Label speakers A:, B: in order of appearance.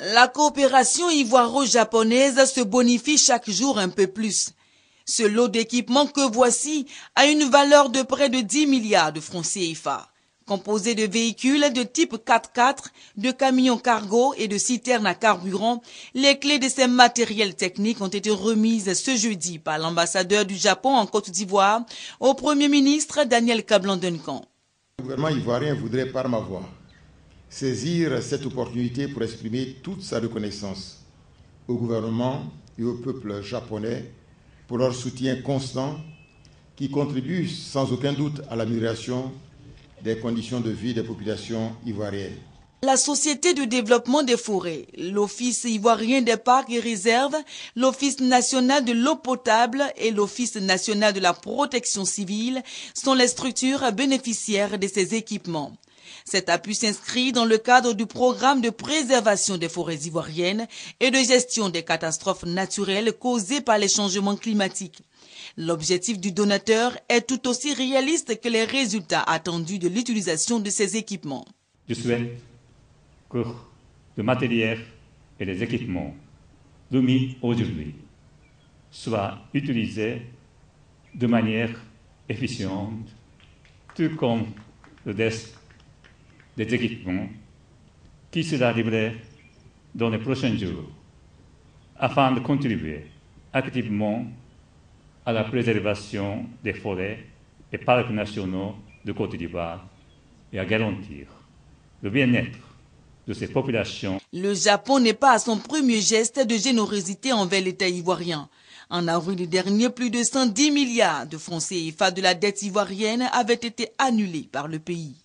A: La coopération ivoiro-japonaise se bonifie chaque jour un peu plus. Ce lot d'équipements que voici a une valeur de près de 10 milliards de francs CFA. Composé de véhicules de type 4x4, de camions cargo et de citernes à carburant, les clés de ces matériels techniques ont été remises ce jeudi par l'ambassadeur du Japon en Côte d'Ivoire au Premier ministre Daniel Kablan-Duncan.
B: Le gouvernement ivoirien voudrait par ma voix saisir cette opportunité pour exprimer toute sa reconnaissance au gouvernement et au peuple japonais pour leur soutien constant qui contribue sans aucun doute à l'amélioration des conditions de vie des populations ivoiriennes.
A: La Société de développement des forêts, l'Office ivoirien des parcs et réserves, l'Office national de l'eau potable et l'Office national de la protection civile sont les structures bénéficiaires de ces équipements. Cet appui s'inscrit dans le cadre du programme de préservation des forêts ivoiriennes et de gestion des catastrophes naturelles causées par les changements climatiques. L'objectif du donateur est tout aussi réaliste que les résultats attendus de l'utilisation de ces équipements.
C: Je souhaite que le matériel et les équipements remis aujourd'hui soient utilisés de manière efficiente, tout comme le reste des équipements qui sera livré dans les prochains jours afin de contribuer activement à la préservation des forêts et parcs nationaux de Côte d'Ivoire et à garantir le bien-être de ces populations.
A: Le Japon n'est pas à son premier geste de générosité envers l'État ivoirien. En avril dernier, plus de 110 milliards de francs CFA de la dette ivoirienne avaient été annulés par le pays.